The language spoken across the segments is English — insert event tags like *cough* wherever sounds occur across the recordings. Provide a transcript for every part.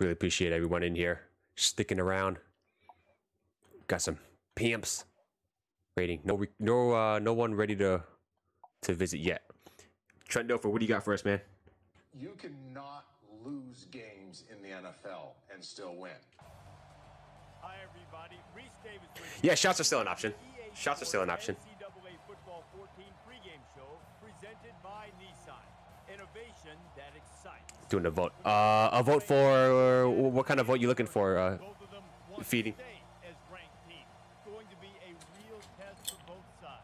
Really appreciate everyone in here sticking around. Got some pimps rating. No, no, uh, no one ready to to visit yet. Trent Dilfer, what do you got for us, man? You cannot lose games in the NFL and still win. Hi, everybody. Rece Davis Yeah, shots are still an option. Shots are still an option. NCAA Football 14 pregame show presented by Nissan. Innovation that excites. Doing a vote. Uh, a vote for what kind of vote you looking for? Uh, Both of them want Feeding. to stay as ranked teams. Going to be a real test for both sides.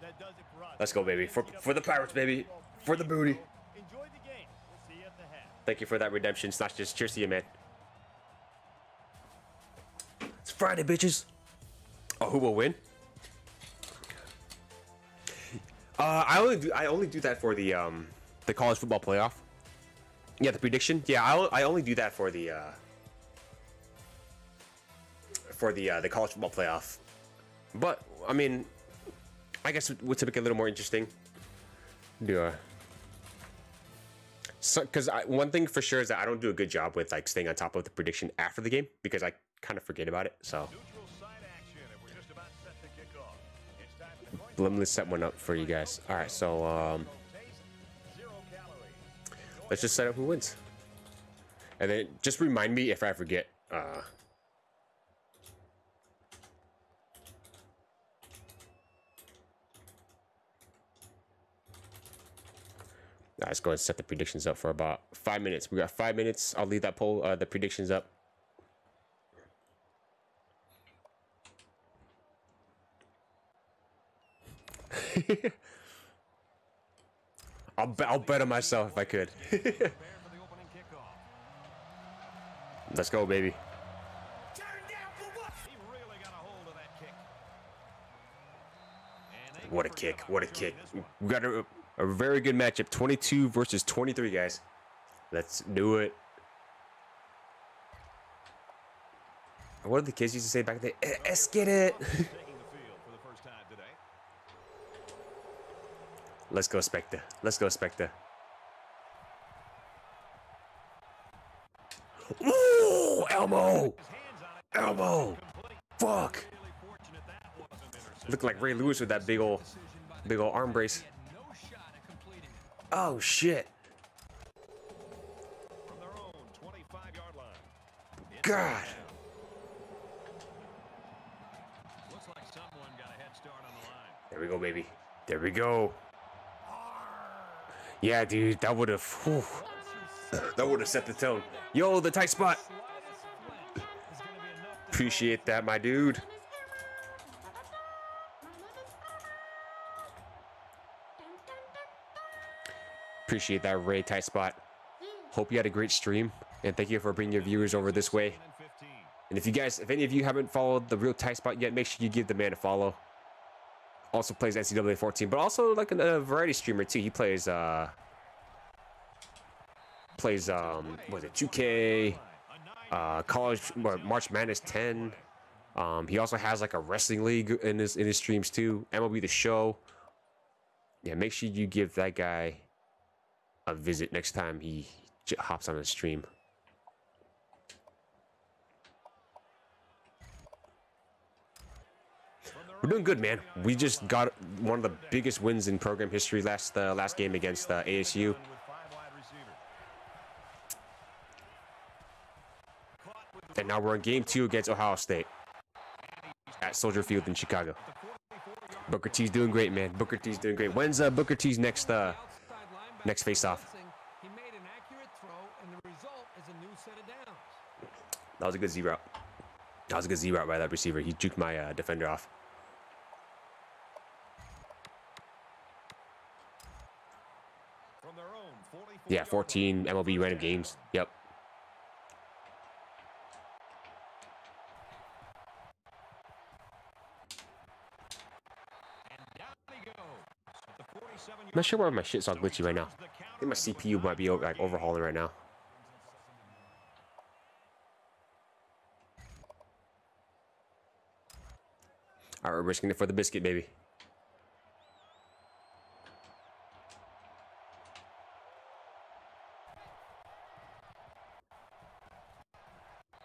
That does it for us. Let's go, baby. For for the Pirates, baby. For the booty. Enjoy the game. We'll see you at the half. Thank you for that redemption. Slash just cheers to you, man. It's Friday, bitches. Oh, who will win? Uh, I only do I only do that for the um the college football playoff. Yeah, the prediction. Yeah, I I only do that for the uh for the uh, the college football playoff. But I mean, I guess what's to make it a little more interesting. Do a so because one thing for sure is that I don't do a good job with like staying on top of the prediction after the game because I kind of forget about it. So Neutral action, and we're just about set to kick off. It's time for the coin let me set one up for you guys. All right, so um, taste. Zero calories. Let's just set up who wins, and then just remind me if I forget. Uh, let's go and set the predictions up for about five minutes. We got five minutes. I'll leave that poll, uh, the predictions up. *laughs* I'll, I'll bet on myself if I could. *laughs* Let's go, baby. What a kick. What a kick. We got a, a very good matchup 22 versus 23, guys. Let's do it. What did the kids used to say back then? "Eh, Let's get it. *laughs* Taking the field for the first time today. Let's go, Spectre. Let's go, Spectre. Ooh. Hands. Elmo. Fuck. Looked like Ray Lewis with that big old, big old arm brace. Oh, shit. From their own 25-yard line. God. There we go, baby. There we go. Yeah, dude, that would have. That would have set the tone. Yo, the tight spot. Appreciate that, my dude. Appreciate that, Ray tight spot. Hope you had a great stream, and thank you for bringing your viewers over this way. And 15. And if you guys, if any of you haven't followed the real tight spot yet, make sure you give the man a follow. Also plays NCAA 14, but also like a, a variety streamer too. He plays uh plays um what is it 2K, uh college March Madness 10. Um he also has like a wrestling league in his in his streams too. MLB the show. Yeah, make sure you give that guy a visit next time he hops on a stream. We're doing good, man. We just got one of the biggest wins in program history last uh, last game against uh, ASU. And now we're in game two against Ohio State at Soldier Field in Chicago. Booker T's doing great, man. Booker T's doing great. When's uh, Booker T's next? Uh, next face-off. that was a good Z route. That was a good Z route by that receiver. He juked my uh, defender off. from their own 44 Yeah, 14 MLB random games. Yep. And down he goes. At the 47 I'm not sure why my shit's all glitchy right now. I think my CPU might be like overhauling right now. All right, we're risking it for the biscuit, baby.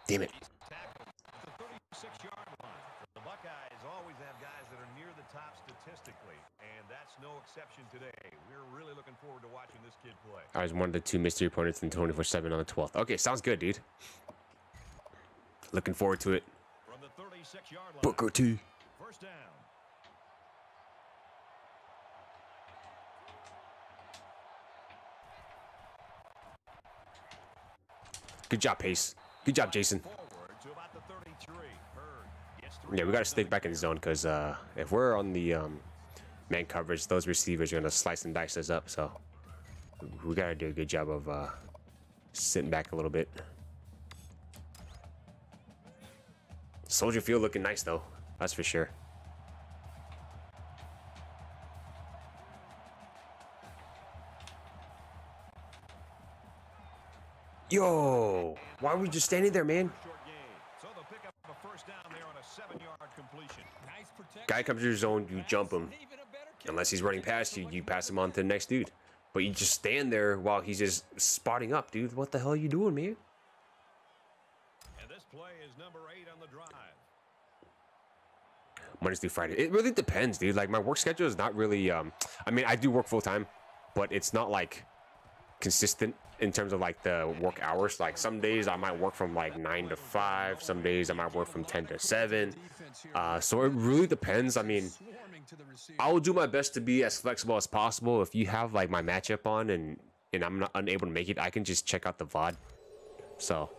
Damn it. Tackle at the 36-yard line. The Buckeyes always have guys that are near the top statistically, and that's no exception today. We're really looking forward to watching this kid play. I was one of the two mystery opponents in 24-7 on the 12th. Okay, sounds good, dude. Looking forward to it. From the 36-yard line, Booker T. first down. Good job, Pace. Good job, Jason. Forward to about the 33. Hurd gets three Yeah, we got to stick back in the zone because uh, if we're on the um, man coverage, those receivers are going to slice and dice us up. So we got to do a good job of uh, sitting back a little bit. Soldier Field looking nice, though. That's for sure. Yo, why are we just standing there, man? Guy comes to your zone, you jump him. Unless he's running past you, you pass him on to the next dude. But you just stand there while he's just spotting up, dude. What the hell are you doing, man? And this play is number eight on the drive. Mondays through Friday. It really depends, dude. Like my work schedule is not really. Um, I mean, I do work full time, but it's not like consistent in terms of like the work hours. Like some days I might work from like nine to five. Some days I might work from ten to seven. Uh, so it really depends. I mean, Swarming to the receiver. I will do my best to be as flexible as possible. If you have like my matchup on and and I'm not unable to make it, I can just check out the VOD. So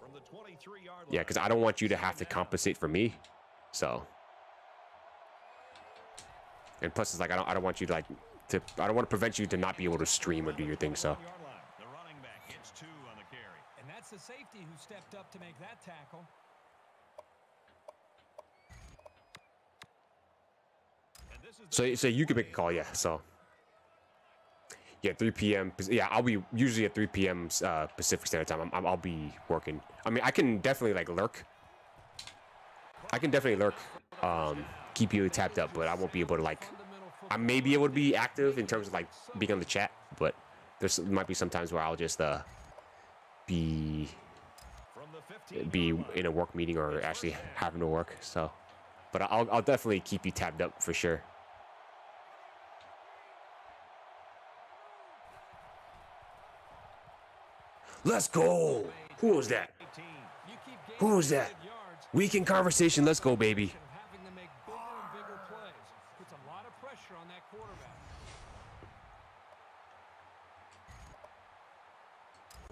From the 23-yard yeah, because I don't want you to have to compensate for me. So and plus it's like I don't I don't want you to like to I don't want to prevent you to not be able to stream or do your thing. So The running back gets two on the carry. And that's the safety who stepped up to make that tackle. And this is the so so you can make a call, yeah. So yeah, 3 p.m. Yeah, I'll be usually at 3 p.m. Uh, Pacific Standard Time. I'm, I'm, I'll be working. I mean, I can definitely like lurk. I can definitely lurk, um, keep you tapped up, but I won't be able to like. I may be able to be active in terms of like being on the chat, but there's might be some times where I'll just uh be from the 15 be in a work meeting or actually having to work. So, but I'll I'll definitely keep you tapped up for sure. Let's go. Who was that? 18. You keep gaining Who was that? Weekend conversation. Let's go, baby. of having to make bigger and bigger plays. Puts a lot of pressure on that quarterback.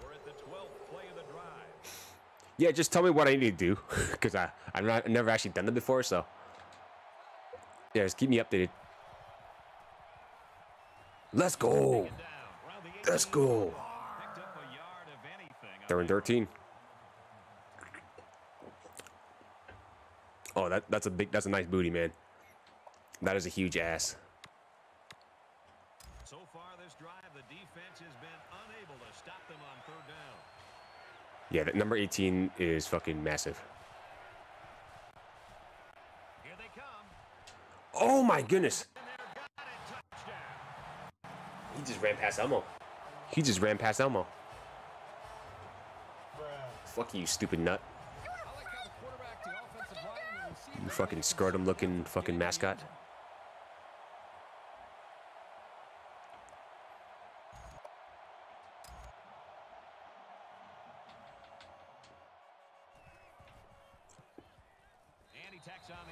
We're at the 12th play of the drive. Yeah, just tell me what I need to do, *laughs* because I I've not never actually done it before. So yeah, just keep me updated. Let's go. Let's go. Picked up a yard of They're in 13. Oh, that that's a big that's a nice booty, man. That is a huge ass. So far this drive, the defense has been unable to stop them on third down. Yeah, that number 18 is fucking massive. Here they come. Oh my goodness. And they're got it. Touchdown. He just ran past Elmo. He just ran past Elmo. Fuck you, stupid nut. You fucking scrotum looking fucking mascot.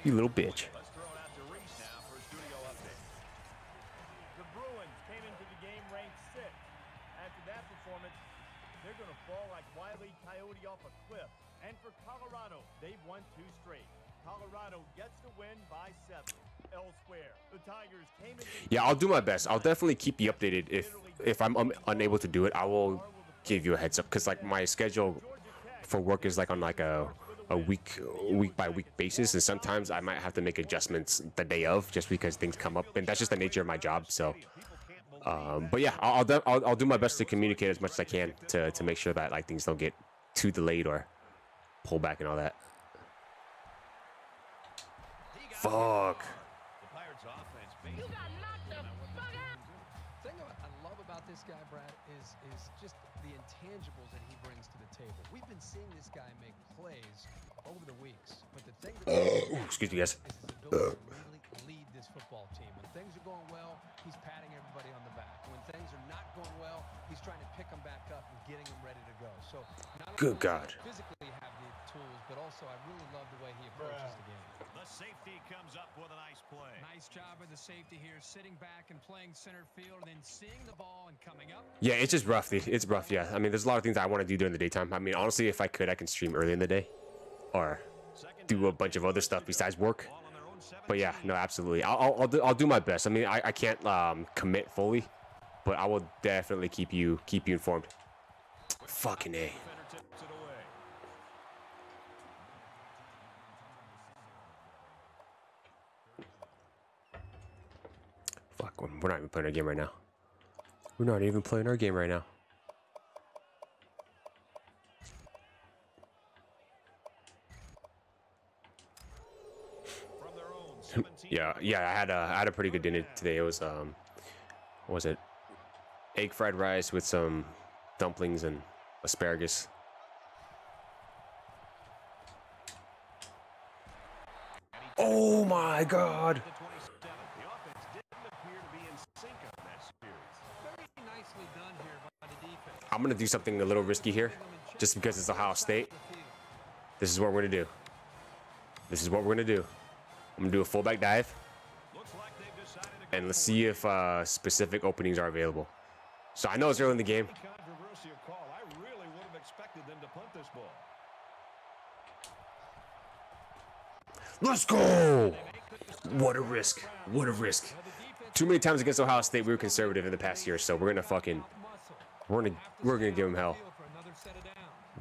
You little bitch. I'll do my best. I'll definitely keep you updated. If if I'm unable to do it, I will give you a heads up because like my schedule for work is like on like a a week week by week basis, and sometimes I might have to make adjustments the day of just because things come up, and that's just the nature of my job. So, um, but yeah, I'll I'll, I'll I'll do my best to communicate as much as I can to to make sure that like things don't get too delayed or pull back and all that. Fuck. This this guy, Brad, is is just the intangibles that he brings to the table. We've been seeing this guy make plays over the weeks, but the thing that *coughs* Ooh, excuse me, guys. is his ability to really lead this football team. When things are going well, he's patting everybody on the back. When things are not going well, he's trying to pick them back up and getting them ready to go. So, Good God. he physically have the tools, but also I really love the way he approaches the game. The safety comes up with a nice play. Nice job of the safety here, sitting back and playing center field, and then seeing the ball and coming up. Yeah, it's just rough. dude. It's rough. Yeah, I mean, there's a lot of things I want to do during the daytime. I mean, honestly, if I could, I can stream early in the day, or do a bunch of other stuff besides work. ball on their own But yeah, no, absolutely. I'll I'll, I'll, do, I'll do my best. I mean, I, I can't um, commit fully, but I will definitely keep you keep you informed. Fucking a. Defender tips it away. Fuck, we're not even playing our game right now. We're not even playing our game right now. From their own 17. Yeah, yeah. I had a I had a pretty good dinner today. It was um, what was it? Egg fried rice with some dumplings and asparagus. Oh my god! The 27. The offense didn't appear to be in sync on that series. Very nicely done here by I'm gonna do something a little risky here, just because it's Ohio State. This is what we're gonna do. This is what we're gonna do. I'm gonna do a fullback dive, to and let's see if uh, specific openings are available. So I know it's early in the game. to. Let's go! What a risk! What a risk! Too many times against Ohio State, we were conservative in the past year, so we're gonna fucking, we're gonna, we're gonna give them hell.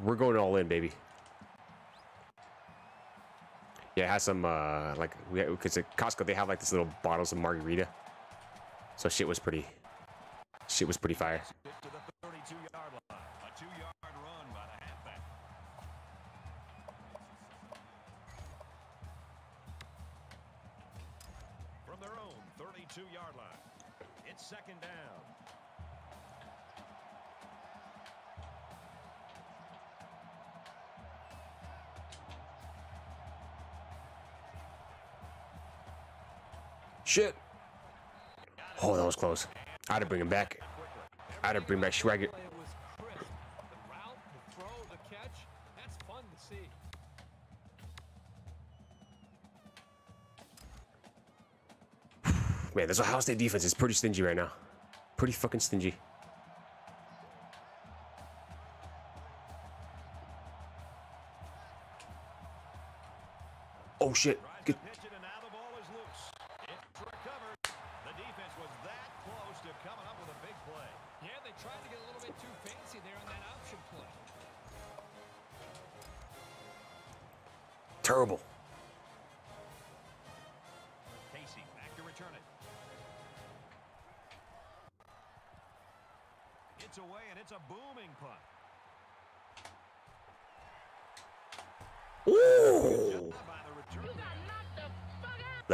We're going all in, baby. Yeah, it has some uh like we because at Costco they have like this little bottles of margarita. So shit was pretty, shit was pretty fire. I to bring him back. I to bring back Schwager. Man, this Ohio State defense is pretty stingy right now. Pretty fucking stingy. Oh shit. Good.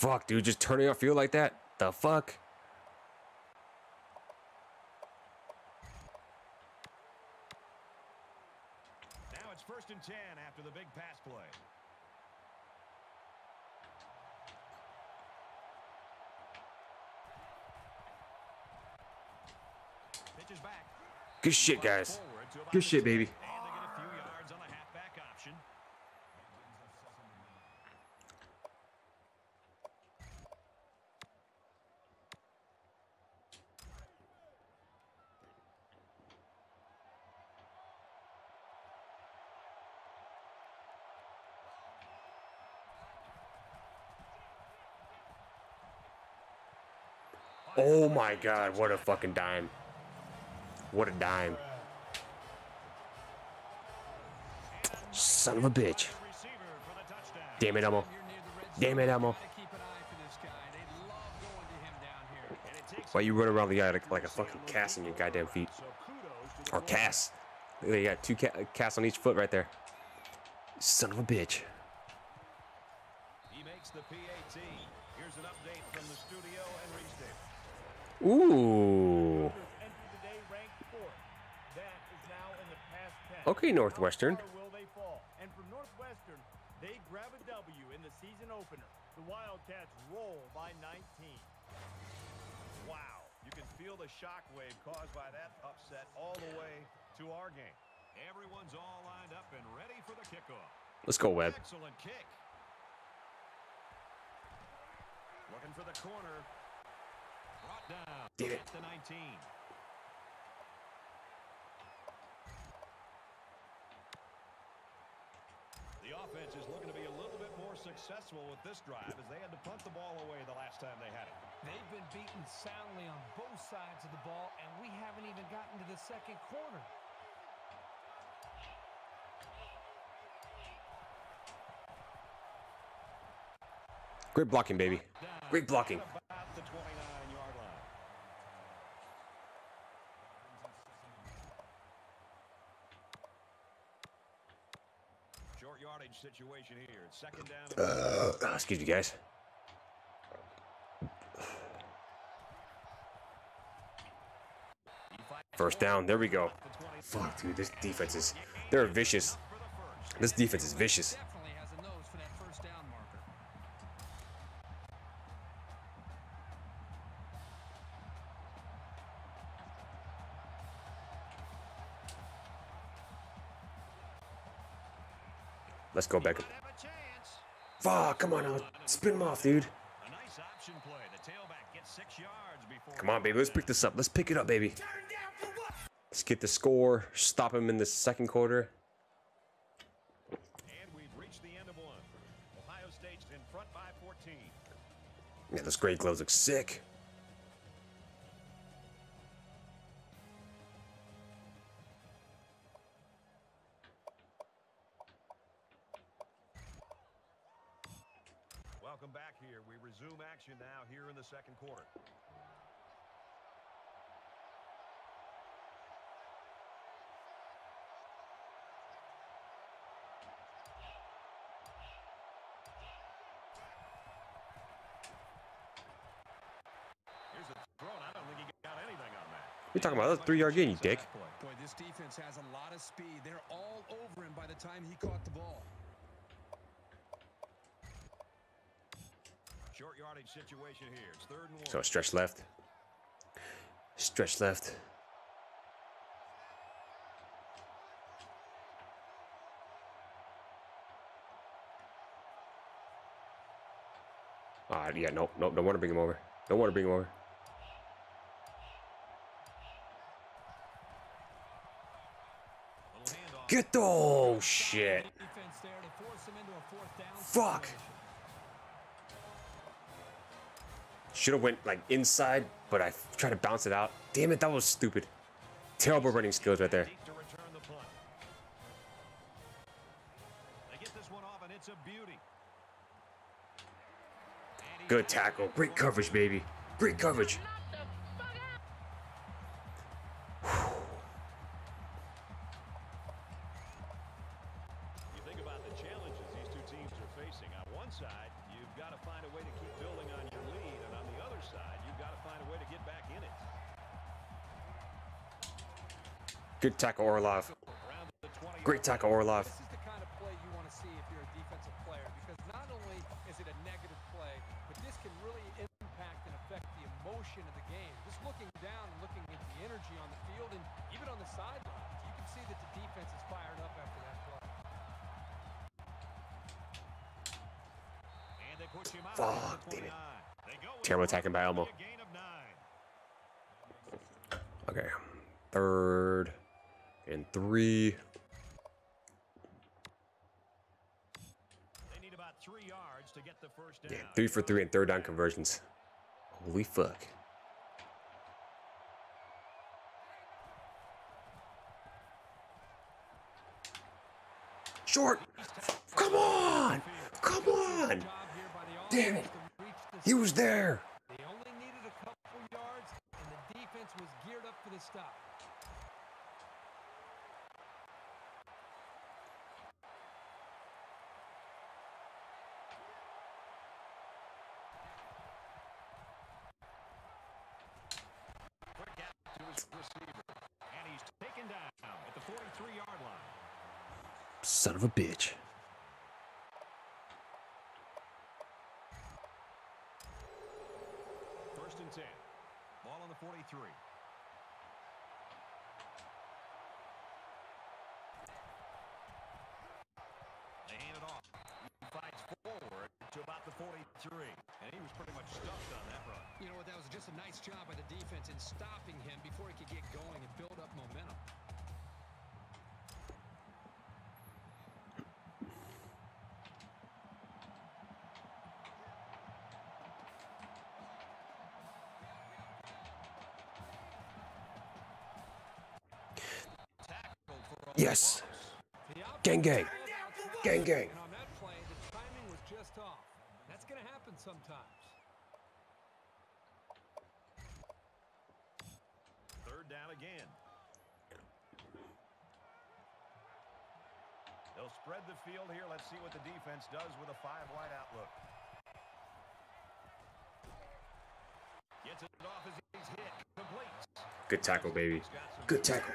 Fuck, dude. Just turning off field like that. The fuck? Now it's first and 10 after the big pass play. Pitches back. Good shit, guys. Forward to about Good shit, the 10. baby. And they get a few yards on the halfback option. Oh my god, what a fucking dime. What a dime. Son of a bitch. Damn it, Elmo. Damn it, Elmo. They Why you run around the guy like, like a fucking cast on your goddamn feet? Or cast. You got two ca- casts on each foot right there. Son of a bitch. He makes the PAT. Here's an update from the studio and. Ooh. Entry today ranked fourth. That is now in the past 10. Okay, Northwestern. And for Northwestern, they grab a W in the season opener. The Wildcats roll by 19. Wow. You can feel the shockwave caused by that upset all the way to our game. Everyone's all lined up and ready for the kickoff. Let's go, Webb. Excellent kick. Looking for the corner. Brought down Damn it. the 19. The offense is looking to be a little bit more successful with this drive as they had to punt the ball away the last time they had it. They've been beaten soundly on both sides of the ball, and we haven't even gotten to the second quarter. Great blocking, baby. Great blocking. About the 29-yard line. Short yardage situation here. It's second down. and Uh, ah, excuse me, guys. First down. There we go. Fuck, dude. This defense is. They're vicious. This defense is vicious. Let's go, Beckham. Fuck, come on. Spin him off, dude. Come on, baby. Let's pick this up. Let's pick it up, baby. Let's get the score. Stop him in the second quarter. And we've reached the end of one. Ohio State's in front by 14. Yeah, those gray gloves look sick. Anything on that. You're talking about a three-yard gain, you dick. Boy, this defense has a lot of speed. They're all over him by the time he caught the ball. Short yardage situation here. It's third and one. So stretch left. Stretch left. Ah, yeah, no, no, don't want to bring him over. Don't want to bring him over. Get the oh shit. Defense Should have went like inside, but I tried to bounce it out. Damn it, that was stupid. Terrible running skills right there. Deep to return the punt. They get this one off, and it's a beauty. And he Good tackle. Great coverage, baby. Great coverage. Good tackle, Orlov. Great tackle, Orlov. Kind of play, but this can really impact and affect the emotion of the game. Just looking down and looking at the energy on the field and even on the sidelines, you can see that the defense is fired up after that play. Fuck, damn it. Terrible attacking by Elmo. Yeah, three for three and third down conversions. Holy fuck. Short. Come on. Come on. Damn it. He was there. They only needed a couple yards, and the defense was geared up for the stop. Quick out to his receiver. And he's taken down at the 43-yard line. Son of a bitch. First and 10. Ball on the 43. They hand it off. He fights forward to about the 43. And he was pretty much stuffed on that run. You know what? That was just a nice job by the defense in stopping him before he could get going and build up momentum. Tackled for a Yes. loss. The option Gang, gang. Gang, gang. And on that play, the timing was just off. That's going to happen sometimes. Third down again. They'll spread the field here. Let's see what the defense does with a five-wide outlook. Gets it off as he's hit. Completes. Good tackle, baby. He's got some Good tackle.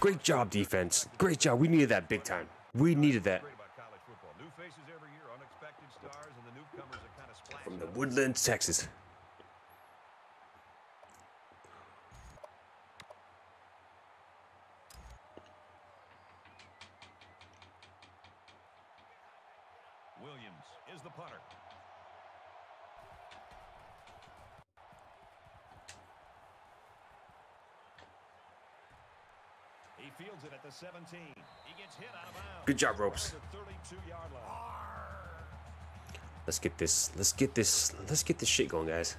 Great job, defense. Great job. We needed that big time. We needed that. From the woodlands, football. New faces every year, unexpected stars, and the newcomers that kind of splash. From the up. Woodlands, Texas. Williams is the punter. He fields it at the 17. He gets hit out of bounds. Good job, Ropes. 32-yard. Let's get this. Let's get this. Let's get this shit going, guys.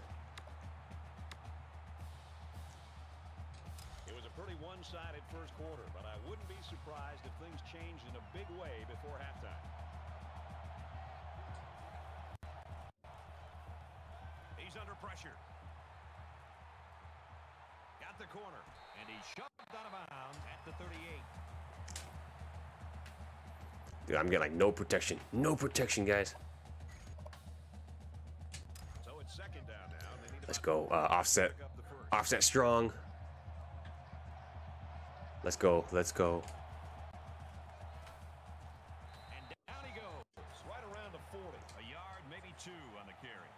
No protection. No protection, guys. Let's go. Uh, offset. Offset strong. Let's go. Let's go. And down he goes, right around the 40. A yard, maybe two on the carry.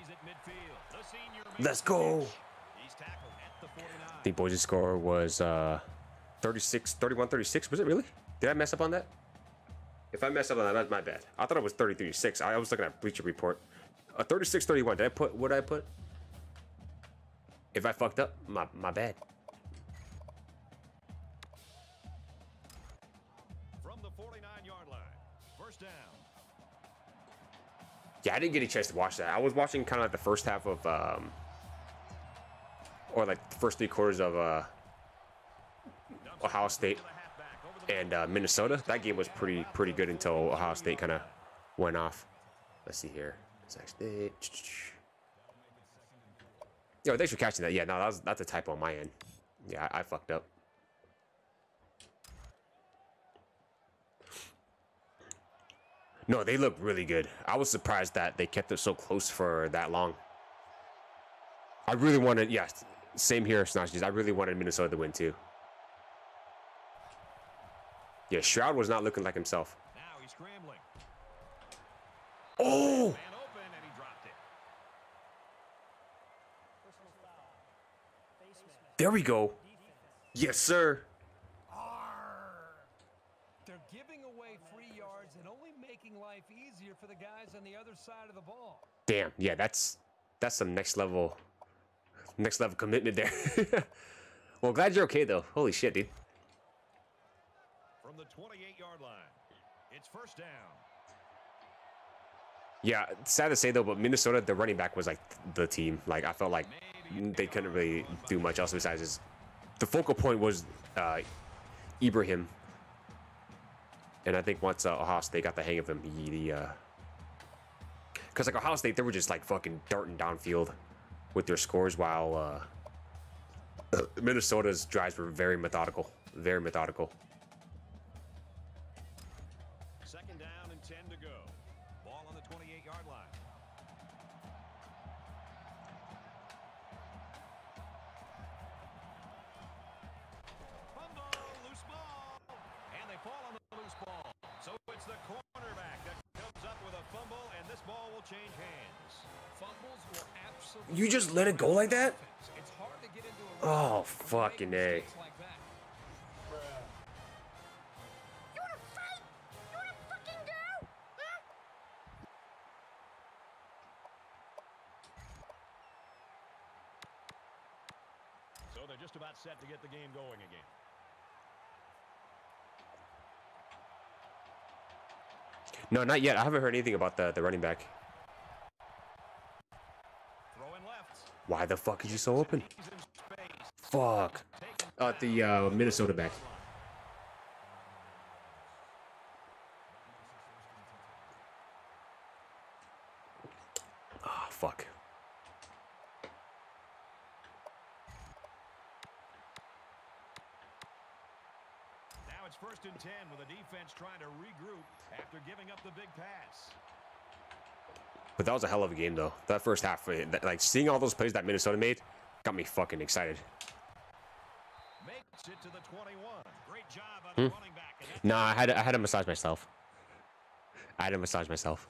He's at midfield. The senior Let's go. catch. He's tackled at the 49. I think Boys' score was uh, 36, 31, 36. Was it really? Did I mess up on that? If I messed up on that, that's my bad. I thought it was 33 6. I was looking at Bleacher Report. Uh, 36 31. Did I put what did I put? If I fucked up, my, my bad. From the 49-yard line. First down. Yeah, I didn't get a chance to watch that. I was watching kind of like the first half of, um, or like the first three quarters of uh, Ohio State and uh, Minnesota. That game was pretty pretty good until Ohio State kind of went off. Let's see here. Yo, thanks for catching that. Yeah, no, that was that's a typo on my end. Yeah, I, I fucked up. No, they look really good. I was surprised that they kept it so close for that long. I really wanted, yes, same here, Snatches. I really wanted Minnesota to win too. Yeah, Stroud was not looking like himself. Now he's scrambling. Oh, Man open, and he dropped it. there we go. Yes, sir. They're giving away free yards and only making life easier for the guys on the other side of the ball. Damn. Yeah, that's that's some next level, next level commitment there. *laughs* well, glad you're okay though. Holy shit, dude. From the 28-yard line, it's first down. Yeah, sad to say though, but Minnesota, the running back was like the team. Like I felt like they couldn't really do much else besides his. The focal point was uh, Ibrahim, and I think once uh, Ohio State got the hang of him, he the. Uh, Cause like Ohio State, they were just like fucking darting downfield with their scores, while uh, Minnesota's drives were very methodical, very methodical. Second down and 10 to go. Ball on the 28-yard line. Fumble, loose ball. And they fall on the loose ball. So it's the cornerback that comes up with a fumble, and this ball will change hands. Fumbles absolutely. You just let it go like that? It's hard to get into Oh, rhythm when you make fucking A. mistakes like that. So they're just about set to get the game going again. No, not yet. I haven't heard anything about the the running back. Throwing left. Why the fuck is he so open? He's in space. Fuck. Taken Uh, the uh, Minnesota back. Ah, fuck. Now it's first and 10 with the defense trying to regroup after giving up the big pass. But that was a hell of a game, though. That first half, eh, that- like seeing all those plays that Minnesota made, got me fucking excited. Makes it to the 21. Great job on the running back. Nah, I had I had to massage myself. I had to massage myself.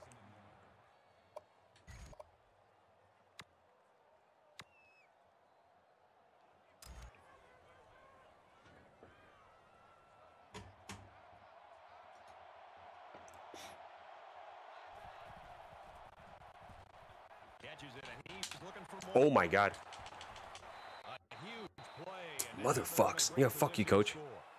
catches it, and he's looking for more. Oh my god. A huge play. and Motherfucks. Yeah, fuck you, coach.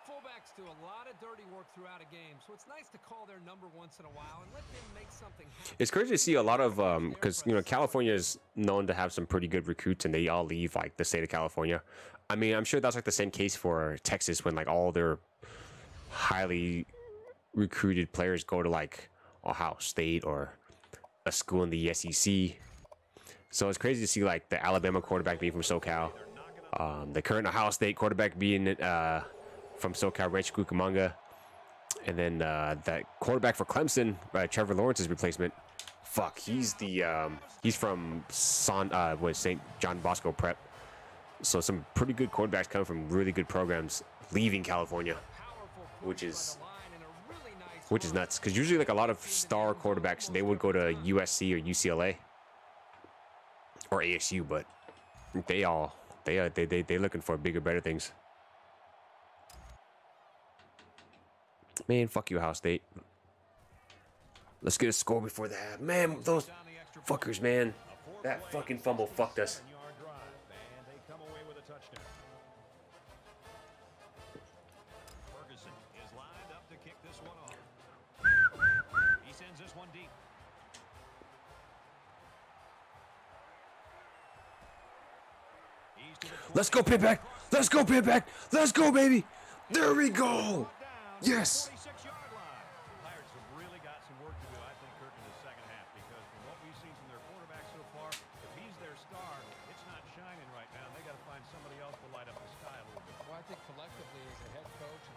Fullbacks do a lot of dirty work throughout a game, so it's nice to call their number once in a while and let them make something happen. It's crazy to see a lot of um because you know California is known to have some pretty good recruits and they all leave like the state of California. I mean, I'm sure that's like the same case for Texas when like all their highly recruited players go to like Ohio State or a school in the SEC. So it's crazy to see like the Alabama quarterback being from SoCal, um, the current Ohio State quarterback being uh, from SoCal, Rancho Cucamonga, and then uh, that quarterback for Clemson, uh, Trevor Lawrence's replacement. Fuck, he's the um, he's from Son, uh, what St. John Bosco Prep. So some pretty good quarterbacks coming from really good programs leaving California, which is which is nuts. Because usually like a lot of star quarterbacks they would go to USC or UCLA or ASU, but they all they are they they they looking for bigger, better things. Man, fuck you, House State. Let's get a score before that. Man, those fuckers, man. That fucking fumble fucked us.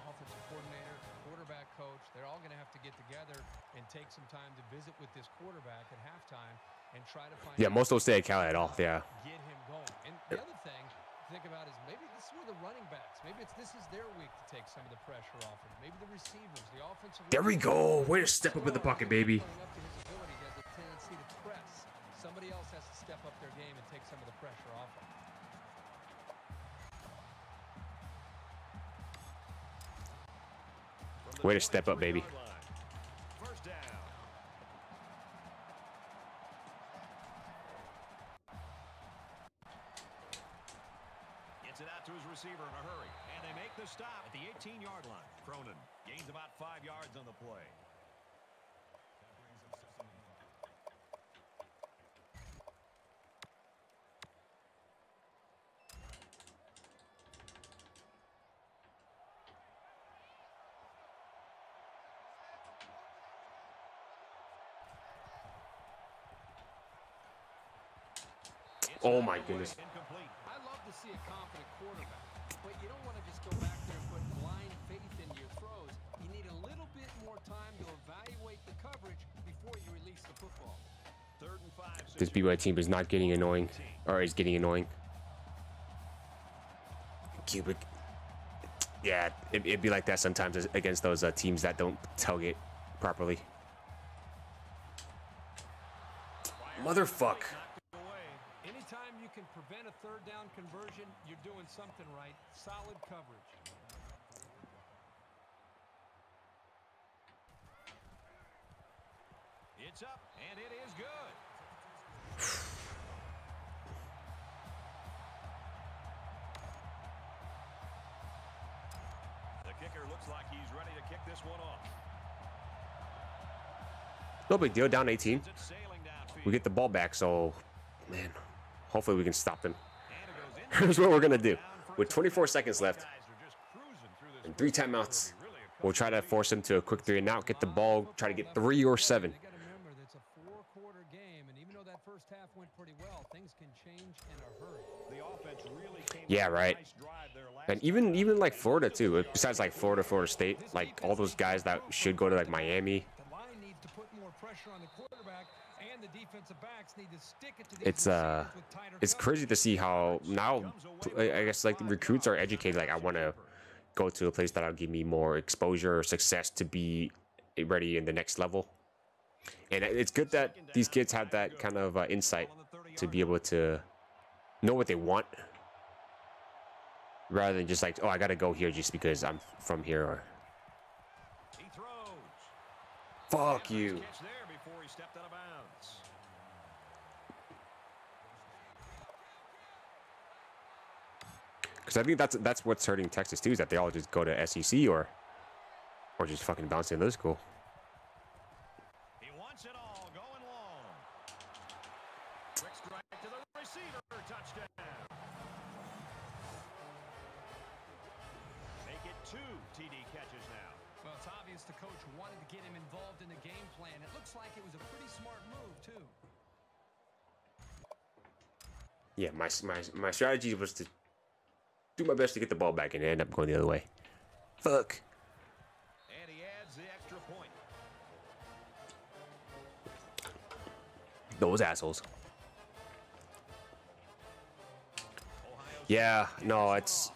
Offensive coordinator, quarterback coach, they're all going to have to get together and take some time to visit with this quarterback at halftime and try to find Yeah, most don't stay at Cali at all. Yeah. get him going. And the other thing to think about about is maybe this is where the running backs, maybe it's this is their week to take some of the pressure off him. Maybe the receivers, the offensive. There we go. Way to step up in the pocket, baby. Playing up to his ability, he has a tendency to press. Somebody else has to step up their game and take some of the pressure off him. Way to step up, baby. 15-yard line. Cronin gains about five yards on the play. Oh my goodness. I love to see a confident quarterback, but you don't want to just go back This BYU team is not getting annoying, or is getting annoying. Cubic. Yeah, it, it'd be like that sometimes against those uh, teams that don't tailgate properly. Motherfuck. It away. Anytime you can prevent a third down conversion, you're doing something right. Solid coverage. Up, and it is good. The kicker looks like he's ready to kick this one off. No big deal. Down 18. Sends it sailing downfield. We get the ball back, so man, hopefully we can stop them. And it goes into Here's *laughs* what we're gonna do. With 24 seconds left Guys are just cruising through this and three timeouts, It'll be really a we'll try to force them to a quick three and out, get the ball, try to get three or seven. Yeah, up with a right. nice drive there last And even even like Florida too. Besides like Florida, Florida State, like all those guys that should go to like Miami. The line needs to put more pressure on the quarterback, and the defensive backs need to stick it to these It's uh, receivers with tighter it's crazy to see how now I I guess like the recruits are educated. Like I want to go to a place that'll give me more exposure or success to be ready in the next level. And it's good that these kids have that kind of uh, insight to be able to know what they want rather than just like oh I gotta go here just because I'm from here or He throws. fuck you. catch there before he stepped out of bounds. Because I think that's that's what's hurting Texas too is that they all just go to SEC or or just fucking bounce into this school. The coach wanted to get him involved in the game plan. It looks like it was a pretty smart move, too. Yeah, my my my strategy was to do my best to get the ball back and end up going the other way. Fuck. And he adds the extra point. Those assholes. Yeah, no, it's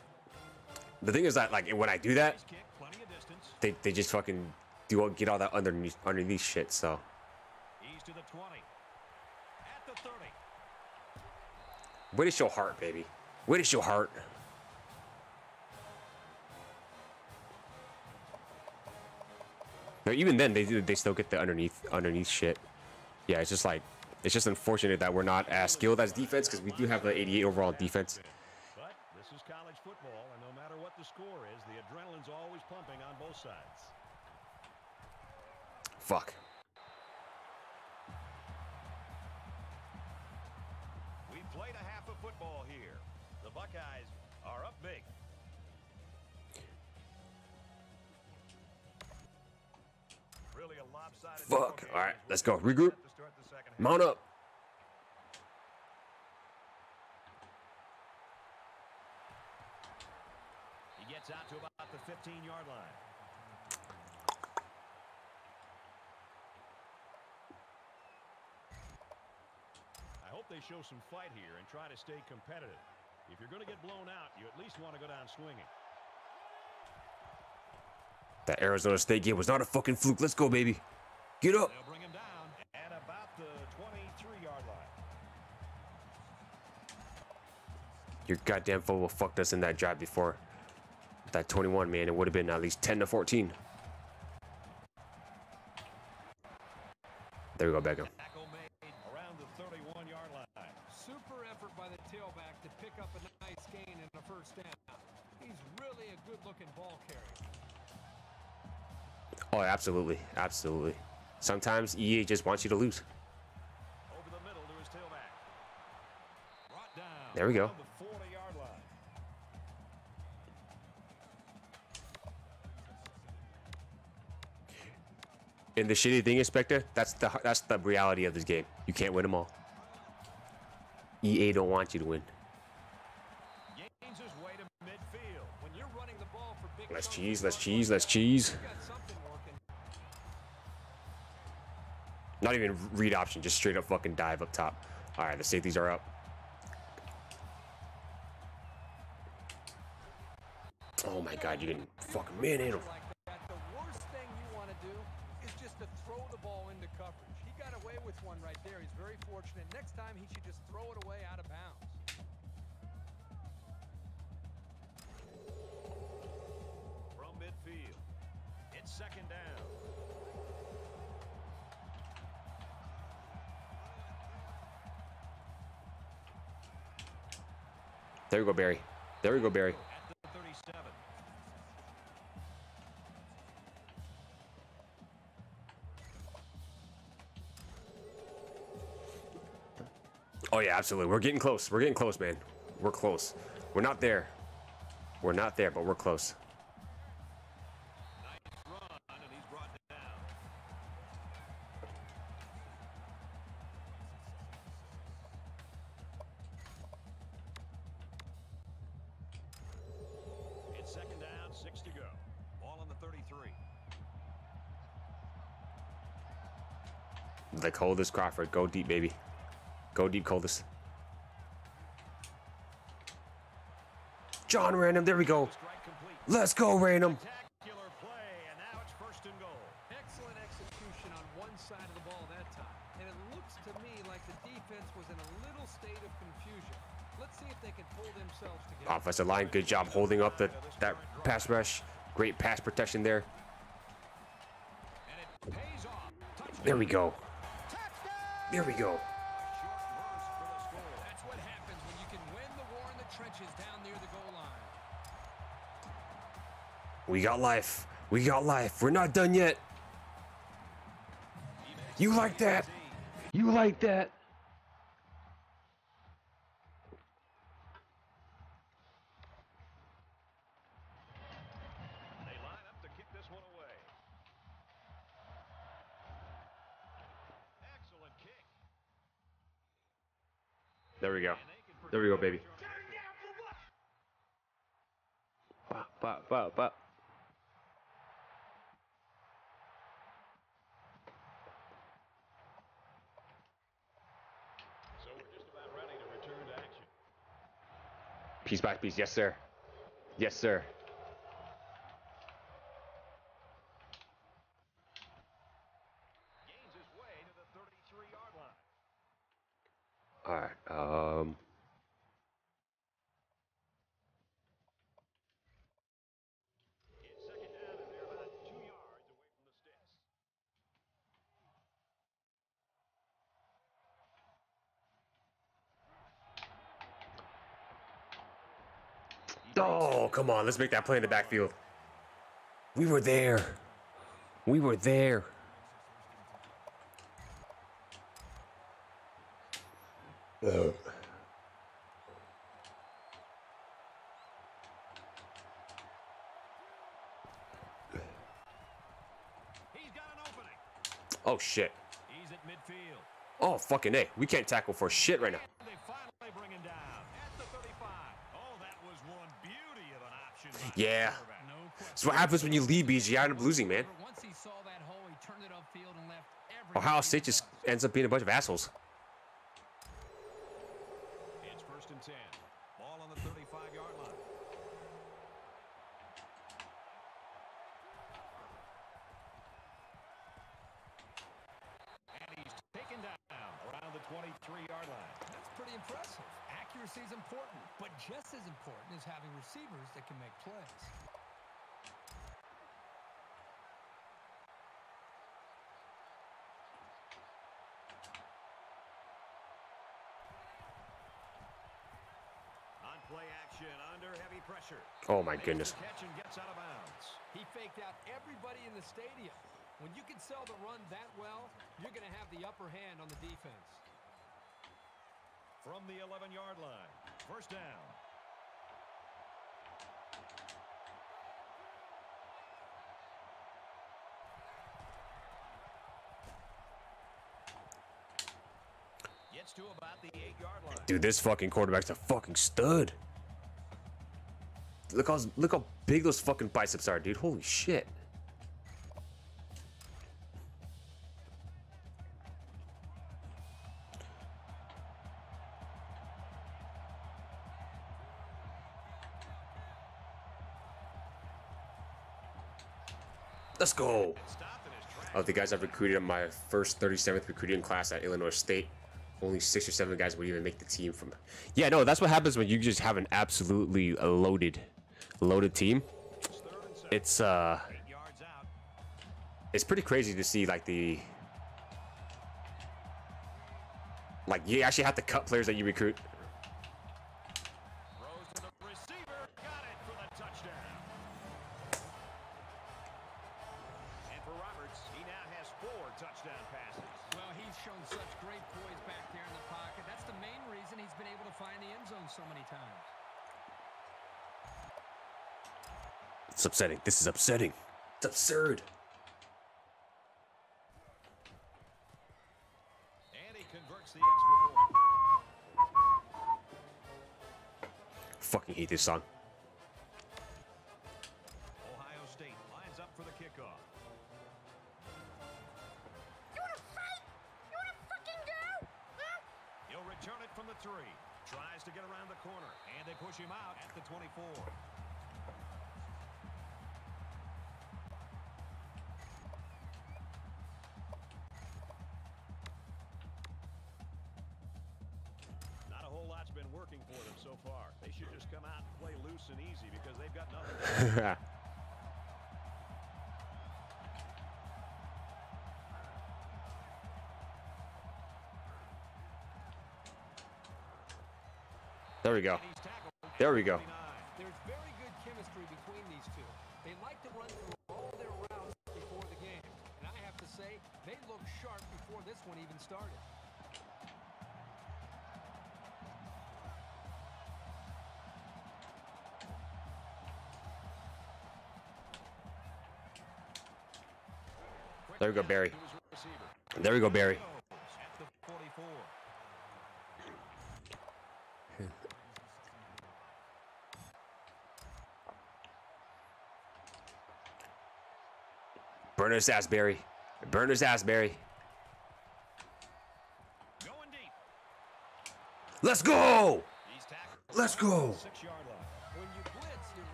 the thing is that like when I do that, Nice kick, plenty of distance. They, they just fucking do all, get all that underneath underneath shit. So He's to the 20. At the 30. way to show heart, baby. Way to show heart. No, even then they do- they still get the underneath underneath shit. Yeah, it's just like it's just unfortunate that we're not as skilled as defense because we do have the 88 overall defense. But this is college football, and no matter what the score is, the adrenaline's always pumping on both sides. Fuck. We've played a half of football here. The Buckeyes are up big. Really a lopsided Fuck. All right, let's go. Regroup. to start the second half. Mount up. He gets out to about the 15-yard line. I hope they show some fight here and try to stay competitive. If you're going to get blown out, you at least want to go down swinging. That Arizona State game was not a fucking fluke. Let's go, baby. Get up. They'll bring him down at about the 23-yard line. Your goddamn football fucked us in that drive before. That 21, man, it would have been at least 10 to 14. There we go, Beckham. Good-looking ball carrier. Oh, absolutely. Absolutely. Sometimes EA just wants you to lose. Over the middle to his tailback. Brought down There we go. around the 40-yard line. And the shitty thing, Inspector, that's the that's the reality of this game. You can't win them all. EA don't want you to win. Let's cheese, let's cheese, let's cheese. Not even read option, just straight up fucking dive up top. All right, the safeties are up. Oh my god, you can fucking. Like that, the worst thing you want to do is just to throw the ball into coverage. He got away with one right there. He's very fortunate. Next time, he should just throw it away out of bounds. Second down. There we go, Barry. There we go, Barry. At the 37. Oh yeah, absolutely. We're getting close. We're getting close, man. We're close. We're not there. We're not there, but we're close. The coldest Crawford. Go deep, baby. Go deep, coldest. John Random. There we go. Let's go, Random. Spectacular play, and now it's first and goal. Excellent execution on one side of the ball that time. And it looks to me like the defense was in a little state of confusion. Let's see if they can pull themselves together. Offensive line, good job holding up the that pass rush. Great pass protection there. And it pays off. Touchdown. There we go. There we go. Short burst for the score. That's what happens when you can win the war in the trenches down near the goal line. We got life. We got life. We're not done yet. You like that? You like that? There we go. And they can There we go, baby. their own Pop, pop, pop, pop. So we're just about ready to return to action. Piece by piece. Yes, sir. Yes, sir. Gains his way to the 33-yard line. All right. Um. It's second down, and they're about two yards away from the sticks. Oh, come on. Let's make that play in the backfield. We were there. We were there. Ugh. He's got an opening. Oh shit. He's at midfield. Oh fucking a. We can't tackle for shit right now. They finally bring him down at the 35. Oh, that was one beauty of an option. by the Yeah. That's what happens when you lead BG. You end up losing, man. Once he saw that hole, he turned it upfield and left Ohio State just ends up being a bunch of assholes. It's first and 10. Ball on the 23-yard line. That's pretty impressive. Accuracy is important, but just as important is having receivers that can make plays. On play action, under heavy pressure. Oh my goodness. Catch and gets out of bounds. He faked out everybody in the stadium. When you can sell the run that well, you're going to have the upper hand on the defense. From the 11-yard line. First down. Gets to about the 8-yard line. Dude, this fucking quarterback's a fucking stud. Look how look how big those fucking biceps are, dude. Holy shit. Let's go. Stopped in his tracks. Of the guys I've recruited in my first 37th recruiting class at Illinois State, only six or seven guys would even make the team from. Yeah, no, that's what happens when you just have an absolutely loaded, loaded team. It's uh, it's pretty crazy to see like the, like you actually have to cut players that you recruit. Upsetting. This is upsetting. It's absurd. And he converts the extra point. Fucking hate this song. Working for them so far. They should just come out and play loose and easy because they've got nothing. *laughs* There we go. And he's tackled at There we go. There's very good chemistry between these two. They like to run through all their routes before the game. And I have to say, they looked sharp before this one even started. There we go, Barry. There we go, Barry. At the 44. Burn his ass, Barry. Burn his ass, Barry. Let's go. Let's go.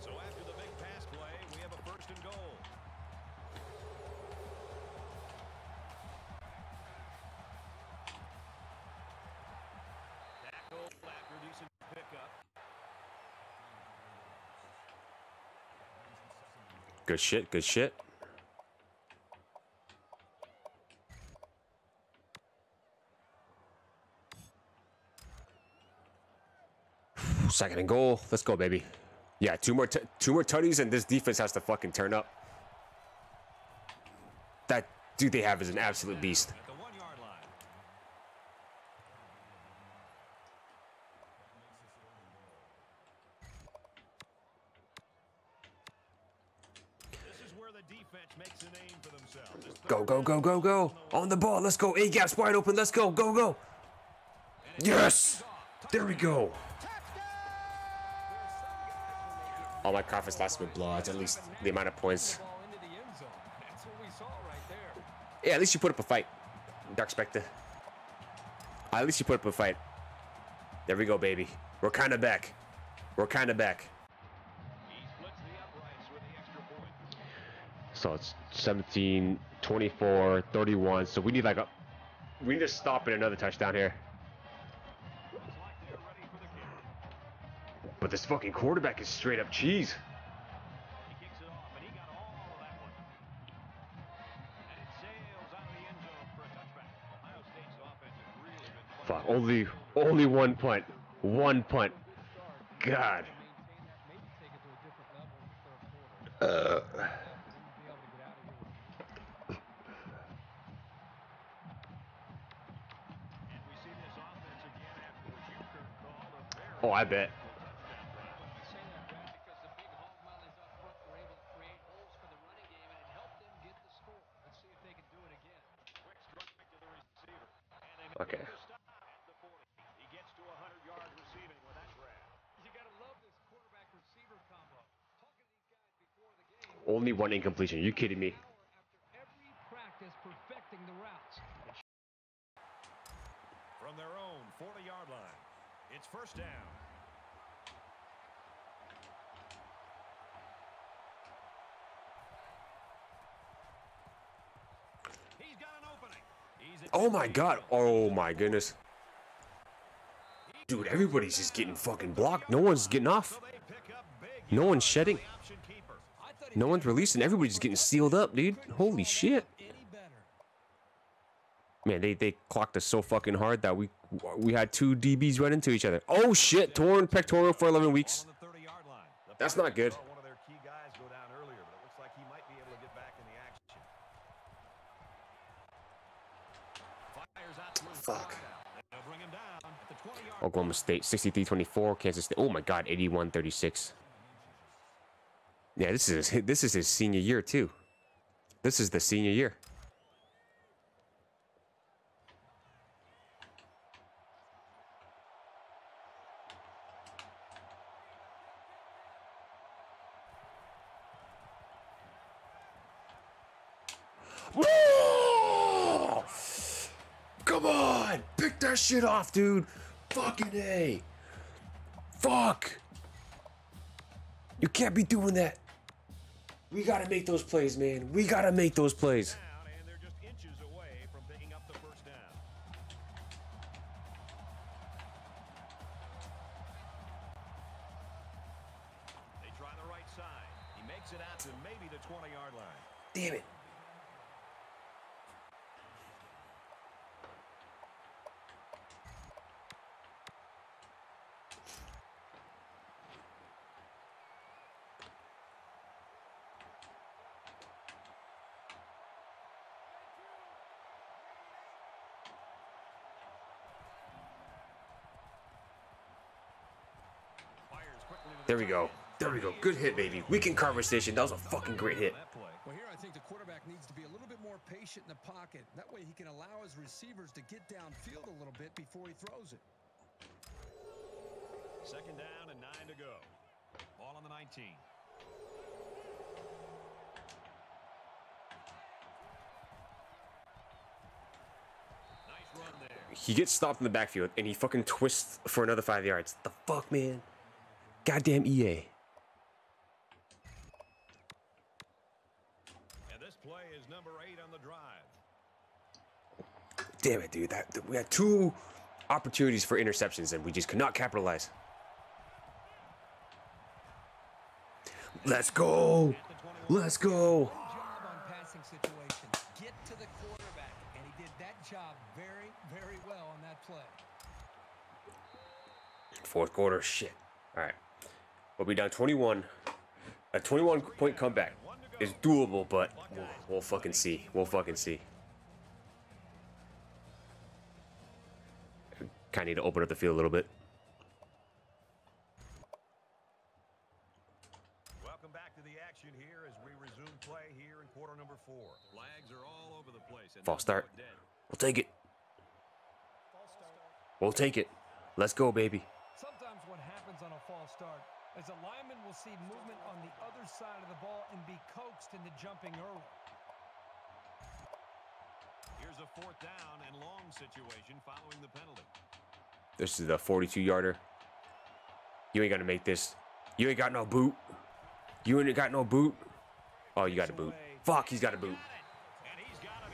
So after the big pass play, we have a first and goal. Tackle after decent pickup. Good shit. Good shit. Second and goal. Let's go, baby. Yeah, two more, t- two more tutties, and this defense has to fucking turn up. That dude they have is an absolute beast. At the one-yard line. This is where the defense makes a name for themselves. It's Go, go, go, go, go. On the ball. Let's go. A gap's wide open. Let's go. Go, go. Yes. There we go. All my conference last with bloods, at least the amount of points. Yeah, at least you put up a fight. Dark Spectre. At least you put up a fight. There we go, baby. We're kind of back. We're kind of back. So it's 17, 24, 31. So we need like a we need to stop at another touchdown here. Touchback. fucking quarterback is straight up cheese. Fuck, only only one punt. One punt. God. Maintain that, maybe take it to a different level in the third quarter. Uh, Wouldn't be able to get out of here with And we see this offense again after what you Kurt, called a very oh, I bet. I say that, Brad, because the big hog mollies up front were able to create holes for the running game, and it helped them get the score. Let's see if they can do it again. quick strike to the receiver. And they make Okay. the stop at the 40. He gets to 100 yards receiving with that grab. You got to love this quarterback receiver combo. Talking to these guys before the game. Only one incompletion. You kidding me? Every practice perfecting the routes. From their own 40-yard line, it's first down. He's got an opening. He's Oh my god. Oh my goodness. Dude, everybody's just getting fucking blocked. No one's getting off. So they pick up big No one's shedding. on the option keeper. I thought he No one's releasing. Everybody's getting sealed up, dude. Holy shit. Man, they, they clocked us so fucking hard that we we had two DBs run into each other. Oh shit, torn pectoral for 11 weeks. 30-yard line. That's not good. Saw One of their key guys go down earlier, but it looks like he might be able to get back in the action. Fires out to his Fuck. touchdown. They'll bring him down at the 20-yard Oklahoma State 63-24, Kansas State. Oh my god, 81-36. Yeah, this is *laughs* this is his senior year too. This is the senior year. Come on! Pick that shit off, dude! Fucking A! Fuck! You can't be doing that. We gotta make those plays, man. We gotta make those plays. There we go. There we go. Good hit, baby. Weekend conversation. That was a fucking great hit. Well, here I think the quarterback needs to be a little bit more patient in the pocket. That way he can allow his receivers to get downfield a little bit before he throws it. Second down and nine to go. Ball on the 19. Nice run there. He gets stopped in the backfield and he fucking twists for another five yards. The fuck, man? Goddamn E EA. And this play is number eight on the drive. Damn it, dude. That, that- we had two opportunities for interceptions and we just could not capitalize. Let's go. Let's go. Job on passing situations. Get to the quarterback, and he did that job very, very well on that play. Fourth quarter, shit. All right. We'll be down 21. A 21 point comeback is doable, but we'll, we'll fucking see. We'll fucking see. Kind of need to open up the field a little bit. Welcome back to the action here as we resume play here in quarter number four. Flags are all over the place. False start. call it dead. We'll take it. We'll take it. Let's go, baby. Sometimes what happens on a false start is a lineman will see movement on the other side of the ball and be coaxed into jumping early. Here's a fourth down and long situation following the penalty. This is the 42 yarder. You ain't gonna make this. You ain't got no boot. You ain't got no boot. Oh, you got a boot. Fuck, he's got a boot. And he's got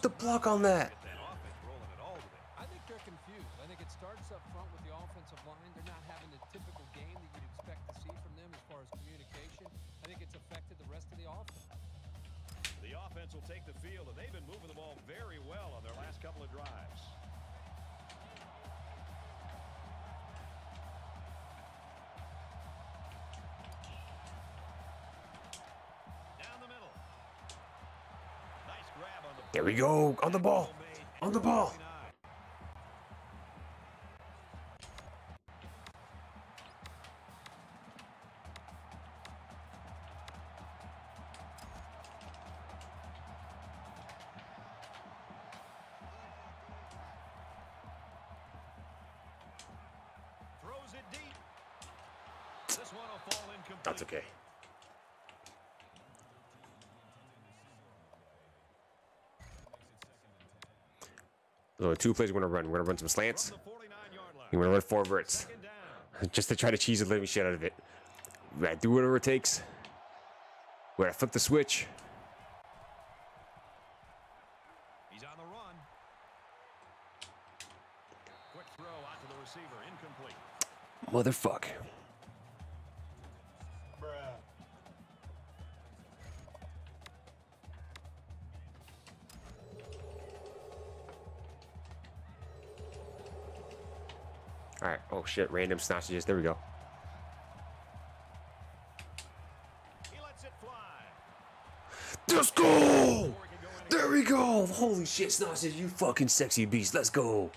The block on that? get that offense rolling at all today. I think they're confused. I think it starts up front with the offensive line. They're not having the typical game that you'd expect to see from them as far as communication. I think it's affected the rest of the offense. The offense will take the field, and they've been moving the ball very well on their last couple of drives. There we go. On the ball. On the ball. So two plays we're gonna run. We're gonna run some slants. From the 49-yard line. And we're gonna run four verts. Just to try to cheese the living shit out of it. We gotta do whatever it takes. We gotta flip the switch. He's on the run. Quick throw out to the receiver. Incomplete. Motherfuck. Shit. Random sausages. There we go. Lets go! There we go! Holy shit, sausage, you fucking sexy beast. Let's go.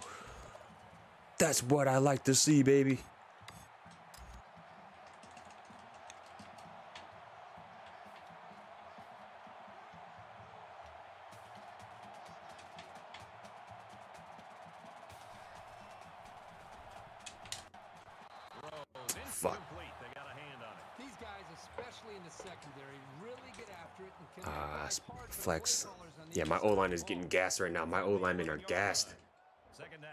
That's what I like to see, baby. Line is getting gassed right now. My O linemen are gassed. Second down.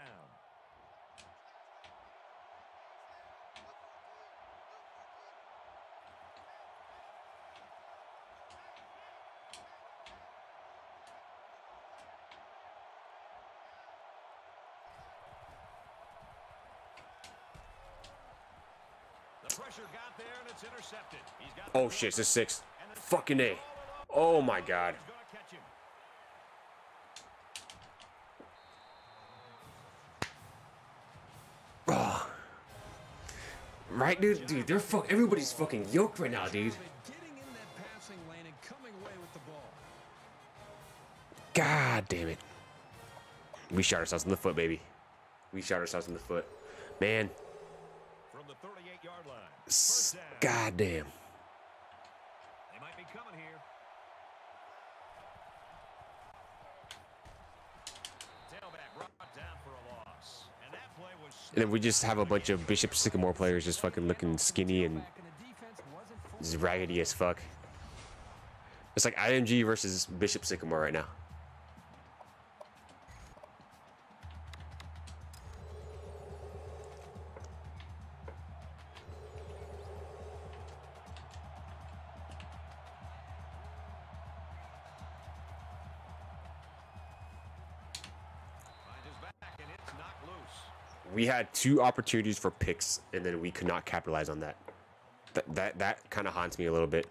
The pressure got there and it's intercepted. He's got Oh shit, it's a six. Fucking A. Oh my god. Right, dude? Dude, they're fuck. Everybody's fucking yoked right now, dude. Getting in that passing lane and coming away with the ball. God damn it. We shot ourselves in the foot, baby. We shot ourselves in the foot. Man, From the 38-yard line. s- First down. god damn. They might be coming here. Tailback brought down for a loss. And that play was And then we just have a bunch of Bishop Sycamore players just fucking looking skinny and just raggedy as fuck. It's like IMG versus Bishop Sycamore right now. Had two opportunities for picks, and then we could not capitalize on that. That that, that kind of haunts me a little bit.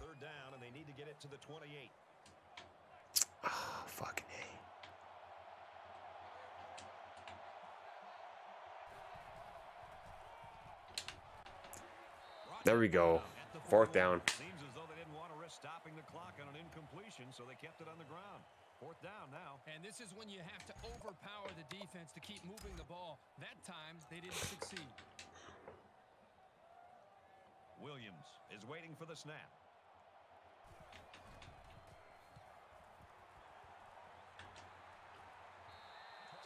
Third down, and they need to get it to the 28. Ah, oh, fucking A. There we go. Fourth down. Seems as though they didn't want to risk stopping the clock on an incompletion, so they kept it on the ground. Fourth down now. And this is when you have to overpower the defense to keep moving the ball. That time, they didn't succeed. Williams is waiting for the snap.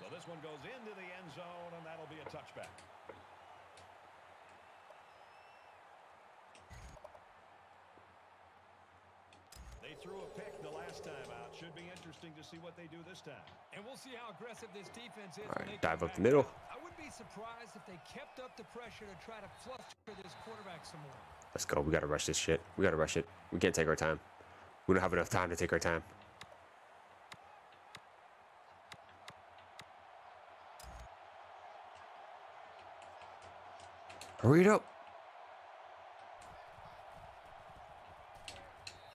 So this one goes into the end zone, and that'll be a touchback. Threw a pick the last time out. Should be interesting to see what they do this time. And we'll see how aggressive this defense is. All right, dive up the middle. I wouldn't be surprised if they kept up the pressure to try to fluster this quarterback some more. Let's go. We gotta rush this shit. We gotta rush it. We can't take our time. We don't have enough time to take our time. Hurry it up.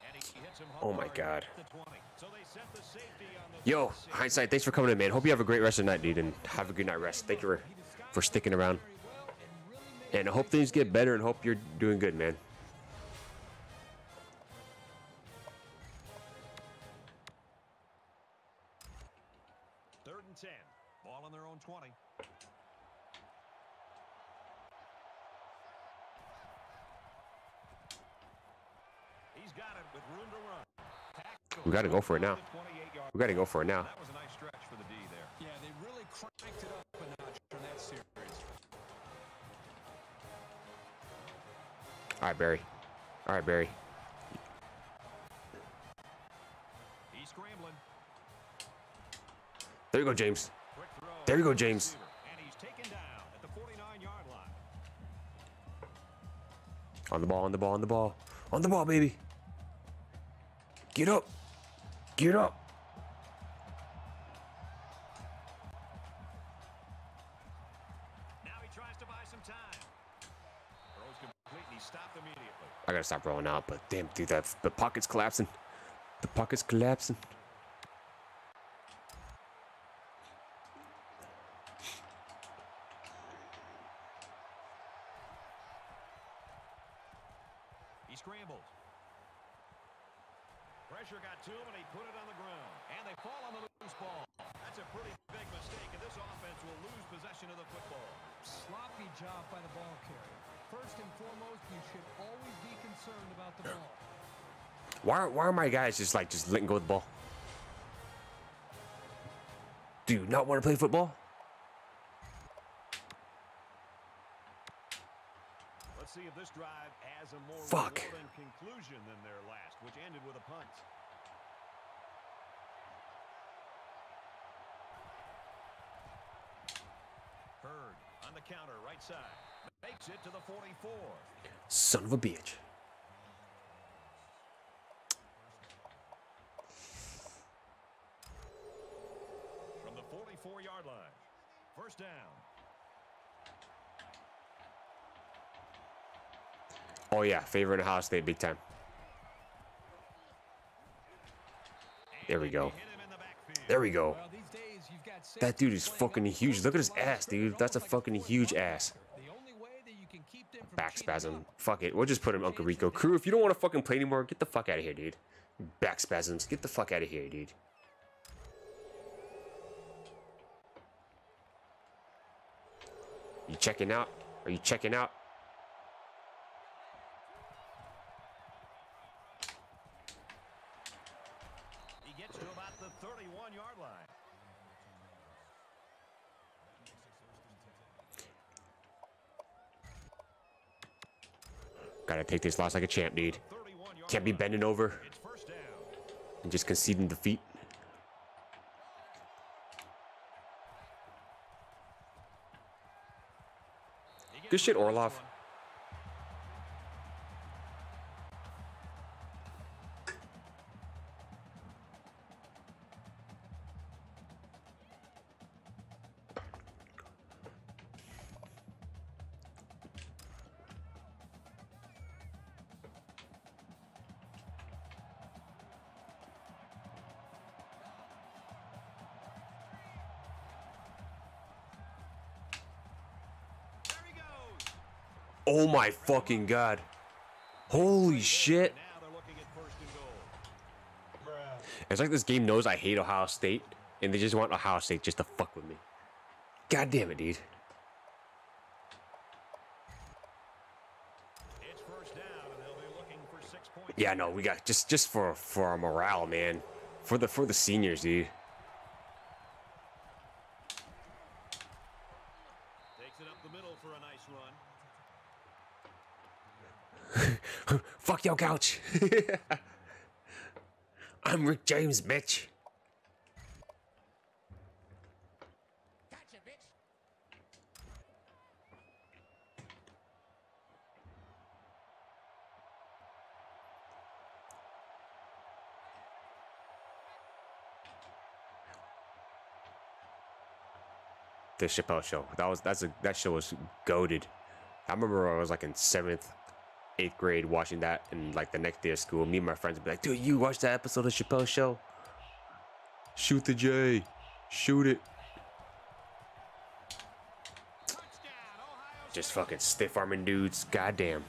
And he hits him Oh my God. at the 20. So they set the safety on the Yo, 36. hindsight, thanks for coming in, man. Hope you have a great rest of the night, dude, and have a good night rest. Thank you for, for sticking around. And I hope things get better and hope you're doing good, man. Tackle We gotta go for it now. at the 28-yard We gotta go for it now. That was a nice stretch for the D there. Yeah, they really cranked it up a notch on that series. All right, Barry. All right, Barry. He's scrambling. There you go, James. There you go, James. And he's taken down at the 49-yard line. On the ball, on the ball, on the ball. On the ball, baby. Get up. Get up. Now he tries to buy some time. Throws complete stopped immediately. I gotta stop rolling out, but damn, dude, that the pocket's collapsing. The pocket's collapsing. He scrambles. Pressure got to him, and he put it on the ground. And they fall on the loose ball. That's a pretty big mistake, and this offense will lose possession of the football. sloppy job by the ball carrier. First and foremost, you should always be concerned about the ball. Why, are- why are my guys just like just letting go of the ball? Do you not want to play football? Let's see if this drive has a more Fuck. conclusion than their last, which ended with a punt. Hurd on the counter, right side. Makes it to the 44. Son of a bitch. From the 44-yard line. First down. Oh yeah, favorite Ohio State, big time. There we go. Hit him in the backfield. There we go. Well, these days you've got That dude is fucking huge. Look at his ass, dude. That's a fucking huge ass. Back spasm. Fuck it. We'll just put him Uncle Rico. Crew, if you don't want to fucking play anymore, get the fuck out of here, dude. Back spasms. Get the fuck out of here, dude. You checking out? Are you checking out? Take this loss like a champ, dude. Can't be bending over and just conceding defeat. Good shit, Orlov. Oh my fucking god. Holy shit. It's like this game knows I hate Ohio State, and they just want Ohio State just to fuck with me. God damn it, dude. Yeah, no, we got just just for for our morale, man. For the for the seniors, dude. He middle for a nice run. Fuck your couch. *laughs* I'm Rick James, bitch. Gotcha, bitch. The Chappelle Show. That was that's a that show was goaded. I remember I was like in seventh, eighth grade watching that, and like the next day of school, me and my friends would be like, "Dude, you watched that episode of Chappelle Show? Shoot the J, shoot it." Just fucking stiff arming dudes. Goddamn.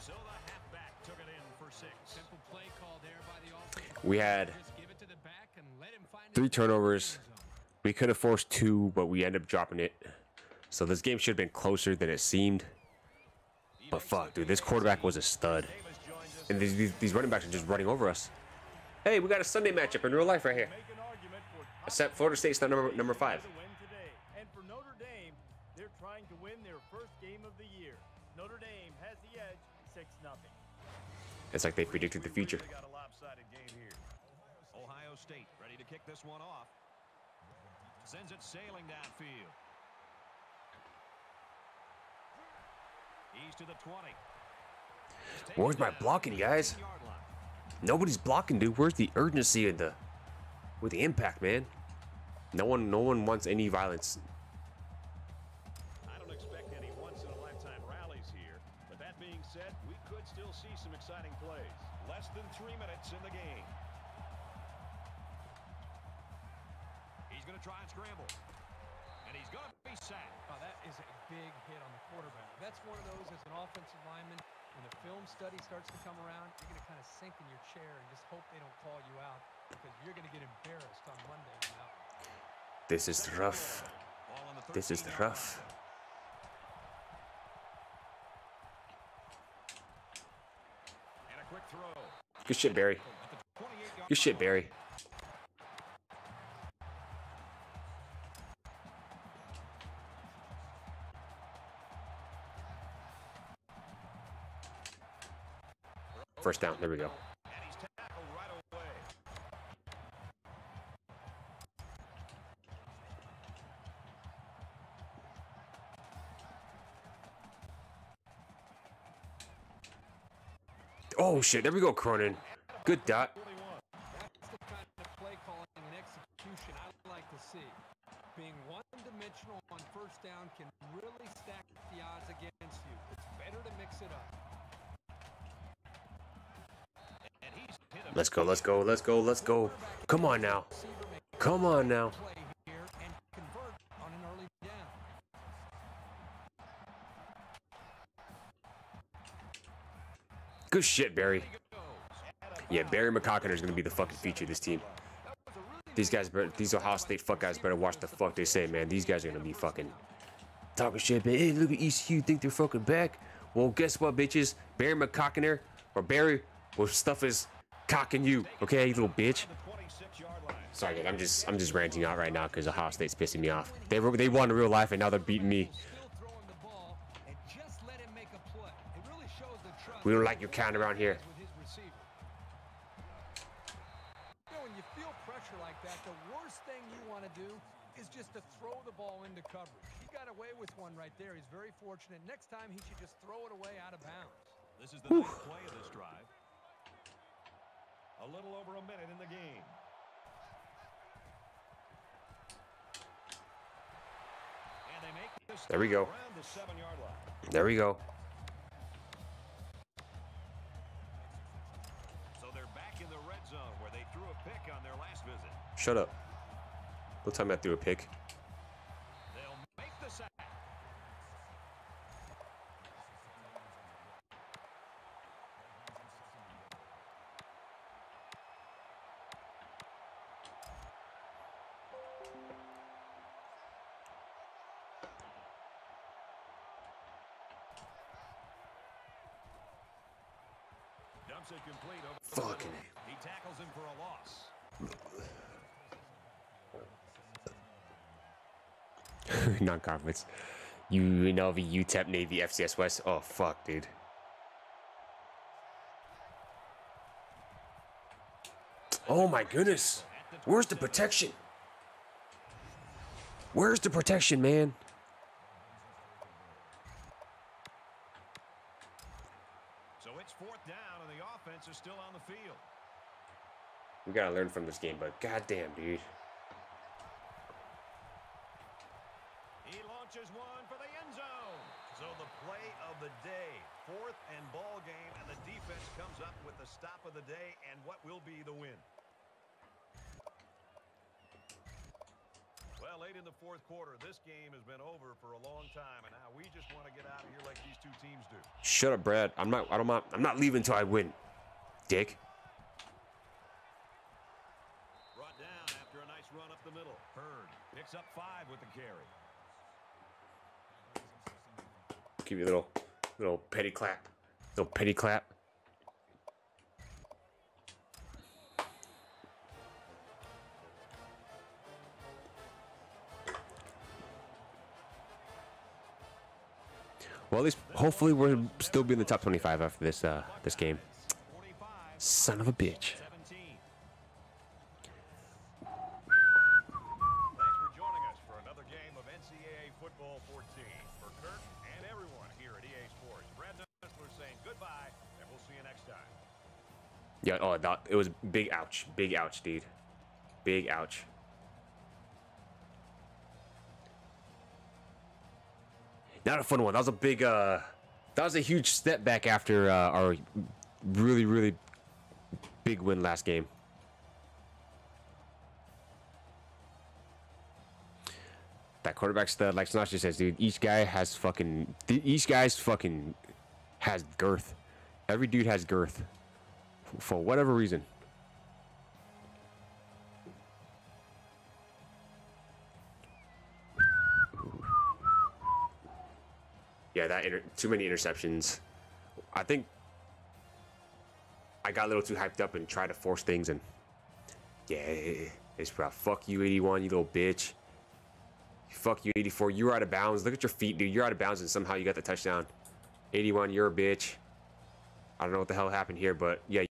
So the halfback took it in for six. Simple play call there by the offense. We had Just give it to the back and let him find his three way to the turnovers. We could have forced two, but we ended up dropping it. So this game should have been closer than it seemed. But fuck, dude, this quarterback was a stud. And these, these, these running backs are just running over us. Hey, we got a Sunday matchup in real life right here. Except Florida State's not number number five. And for Notre Dame, they're trying to win their first game of the year. Notre Dame has the edge, 6 nothing. It's like they predicted the future. Ohio State ready to kick this one off. Sends it sailing downfield. He's to the 20. He's Where's my blocking, guys? Nobody's blocking, dude. Where's the urgency and the with the impact, man? No one no one wants any violence. I don't expect any once-in-a-lifetime rallies here, but that being said, we could still see some exciting plays. Less than three minutes in the game. He's going to try and scramble. And he's going to be sacked. Oh, that is a big hit on the quarterback. That's one of those as an offensive lineman. When the film study starts to come around, you're going to kind of sink in your chair and just hope they don't call you out because you're going to get embarrassed on Monday. You? This is rough. Ball on the This is rough. line. And a quick throw. Good shit, Barry. At the 28-yard Good shit. Barry. First down. There we go. Oh shit. There we go, Cronin. Good dot. 21. That's the kind of play calling and execution I like to see. Being one-dimensional on first down can really stack the odds against you. It's better to mix it up. And he's hit him. Let's go. Let's go. Let's go. Come on now. Come on now. Good shit, Barry. Yeah, Barry McCockiner is gonna be the fucking feature of this team. These guys, these Ohio State fuck guys better watch the fuck they say, man. These guys are gonna be fucking talking shit. But hey, look at ECU, think they're fucking back. Well, guess what, bitches? Barry McCockiner or Barry will stuff is cocking you, okay, you little bitch. The 26-yard line. Sorry, guys, I'm just I'm just ranting out right now because Ohio State's pissing me off. They were, they won in real life and now they're beating me. Still throwing the ball and just let him make a play. It really shows the trust. We don't like your kind around here. With his receiver. You know, when you feel pressure like that, the worst thing you want to do is just to throw the ball into coverage. He got away with one right there. He's very fortunate. Next time, he should just throw it away out of bounds. This is the ninth play of this drive. A little over a minute in the game. And they make this There we go. the seven-yard line. There we go. So they're back in the red zone where they threw a pick on their last visit. Shut up. Don't tell I threw a pick. Non-conference. UNLV, UTEP, Navy, FCS West. Oh fuck, dude. Oh my goodness. Where's the protection? Where's the protection, man? So it's fourth down, and the offense is still on the field. We gotta learn from this game, but goddamn, dude. He launches one for the end zone. So the play of the day, fourth and ball game, and the defense comes up with the stop of the day and what will be the win. Well, late in the fourth quarter, this game has been over for a long time, and now we just want to get out of here like these two teams do. Shut up, Brad. I'm not. I don't. want- I'm not leaving until I win. Dick. Brought down after a nice run up the middle. Hurd picks up five with the carry. Give you a little, little petty clap. Little petty clap. Well, at least hopefully we'll still be in the top 25 after this uh, this game. Son of a bitch. Ouch. Big ouch, dude. Big ouch. Not a fun one. That was a big. uh That was a huge step back after uh, our really, really big win last game. That quarterback stud, like Sinashi says, dude. Each guy has fucking. Each guy's fucking has girth. Every dude has girth for whatever reason. Inter- too many interceptions. I think I got a little too hyped up and tried to force things, and yeah, it's about fuck you, 81, you little bitch. Fuck you, 84. You're out of bounds. Look at your feet, dude. You're out of bounds, and somehow you got the touchdown. 81, you're a bitch. I don't know what the hell happened here, but yeah,